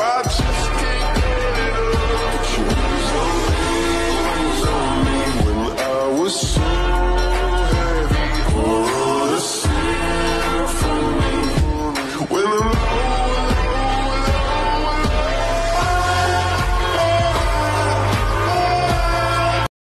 I just can't get enough. But you was on me, was on me when I was. so.